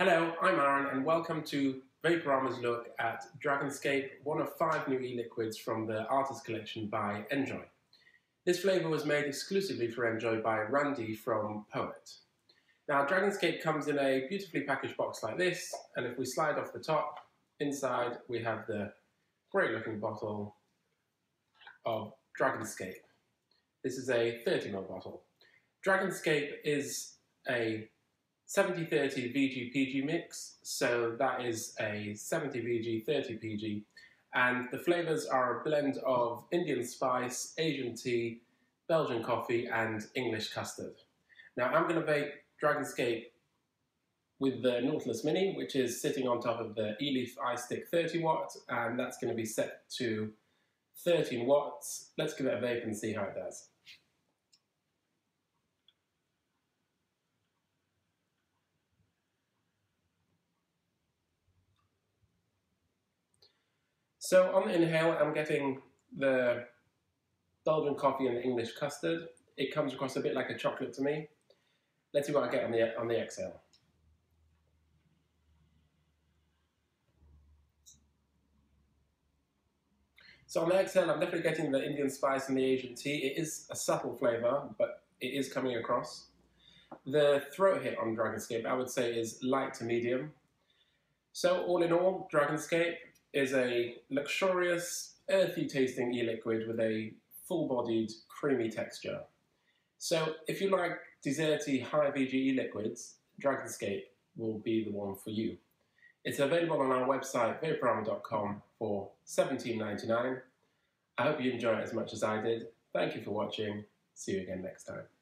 Hello, I'm Aaron and welcome to Vaperama's look at Dragonscape, one of five new e-liquids from the Artist Collection by NJOY. This flavour was made exclusively for NJOY by Randy from Poet. Now Dragonscape comes in a beautifully packaged box like this and if we slide off the top, inside we have the great looking bottle of Dragonscape. This is a 30ml bottle. Dragonscape is a 70-30 VG-PG mix, so that is a 70 VG, 30 PG, and the flavours are a blend of Indian spice, Asian tea, Belgian coffee, and English custard. Now I'm going to vape Dragonscape with the Nautilus Mini, which is sitting on top of the eLeaf iStick 30 watt, and that's going to be set to 13 watts. Let's give it a vape and see how it does. So on the inhale, I'm getting the Belgian coffee and the English custard. It comes across a bit like a chocolate to me. Let's see what I get on the, on the exhale. So on the exhale, I'm definitely getting the Indian spice and the Asian tea. It is a subtle flavour, but it is coming across. The throat hit on Dragonscape, I would say, is light to medium. So all in all, Dragonscape, is a luxurious, earthy tasting e-liquid with a full-bodied, creamy texture. So if you like desserty, high VG e-liquids, Dragonscape will be the one for you. It's available on our website, vaperama.com for $17.99. I hope you enjoy it as much as I did. Thank you for watching. See you again next time.